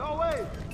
No way!